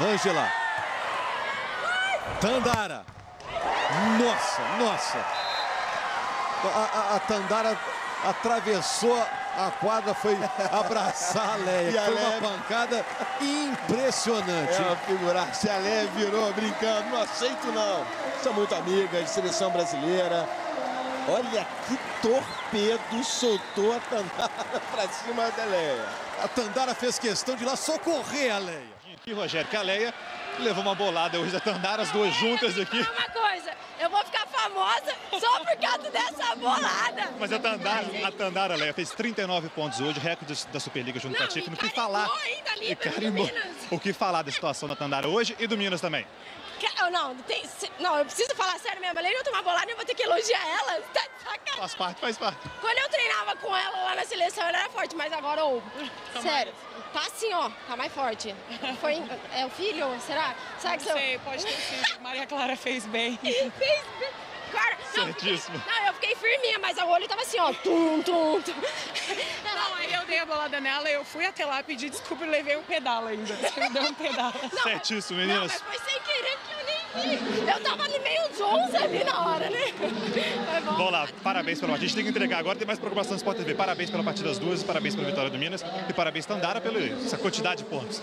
Ângela. Tandara. Nossa, nossa. A, a, a Tandara atravessou a quadra, foi abraçar a Leia. a foi Leia- uma pancada impressionante. É uma figura. Se a Leia virou brincando, não aceito não. São muito amigas, seleção brasileira. Olha que torpedo soltou a Tandara pra cima da Leia. A Tandara fez questão de ir lá socorrer a Leia. Aqui, Rogério, que a Leia levou uma bolada hoje da Tandara, as duas juntas aqui. Uma coisa, eu vou ficar famosa só por causa dessa bolada. Mas a Tandara, a Tandara, Leia, fez 39 pontos hoje, recorde da Superliga junto com a e O que falar? ainda ali E carimbou. O que falar da situação da Tandara hoje e do Minas também? Que- Não, tem, não, eu preciso falar sério mesmo. Além de eu tomar bolada, eu vou ter que elogiar ela. Tá. Faz parte, faz parte. Quando eu treinava com ela lá na seleção, ela era forte, mas agora, ô, sério, tá assim, ó, tá mais forte. Foi, é o filho, será? Será que Não sei, pode ter sido. Maria Clara fez bem. Fez bem. Cara, não, Certíssimo. não, eu fiquei firminha, mas o olho tava assim, ó, tum, tum, tum. Não, aí eu dei a bolada nela, eu fui até lá pedir desculpa e levei um pedal ainda. Eu dei um pedal. Certíssimo, Não, meninas. mas foi eu tava ali meio zonza ali na hora, né? Vamos lá, parabéns pela partida. A gente tem que entregar agora, tem mais preocupação no Sport TV. Parabéns pela partida das duas, parabéns pela vitória do Minas e parabéns, Tandara, pela essa quantidade de pontos.